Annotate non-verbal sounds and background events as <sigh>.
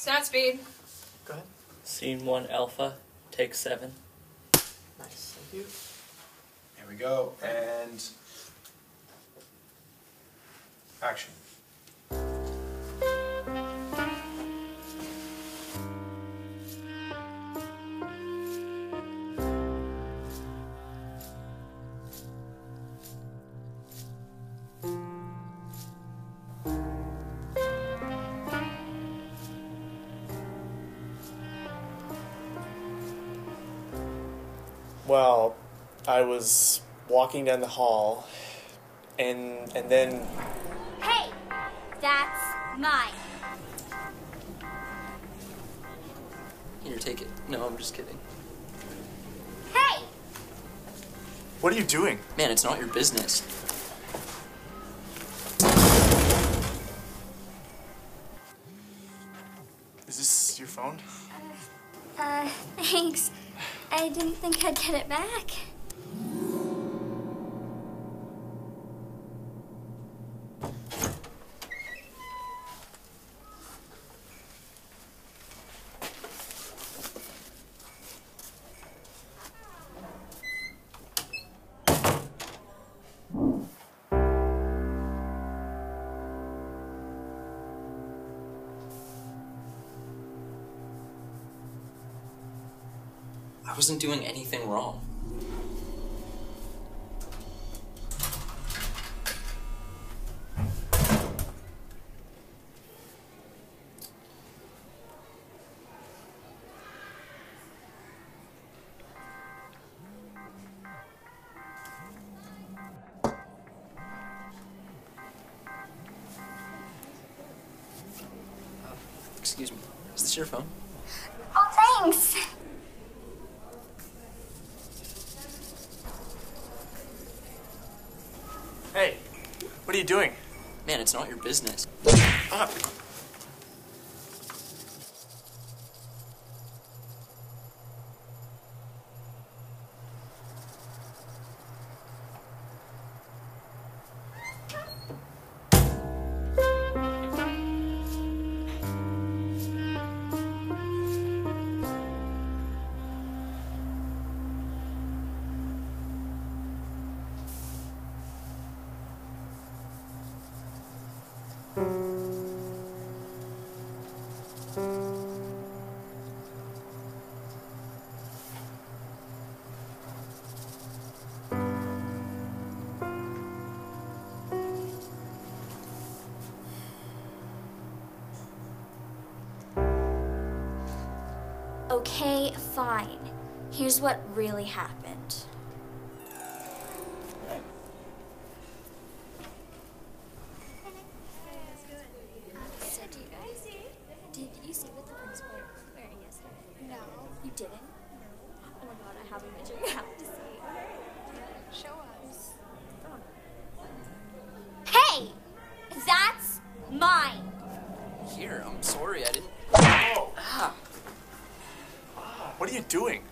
Snap speed. Go ahead. Scene one alpha, take seven. Nice. Thank you. Here we go, and action. Well, I was walking down the hall, and and then Hey, that's mine. Here, take it. No, I'm just kidding. Hey, what are you doing? Man, it's not your business. Is this your phone? uh, <laughs> thanks. I didn't think I'd get it back. I wasn't doing anything wrong. Excuse me. Is this your phone? Oh, thanks. Hey, what are you doing? Man, it's not your business. Okay, fine. Here's what really happened. So do you guys Did you see what the principal wearing yesterday? No. You didn't? Oh my god, I have a picture you have to see. Show us. Hey! That's mine! Here, I'm sorry, I didn't. Oh, Ah! What are you doing?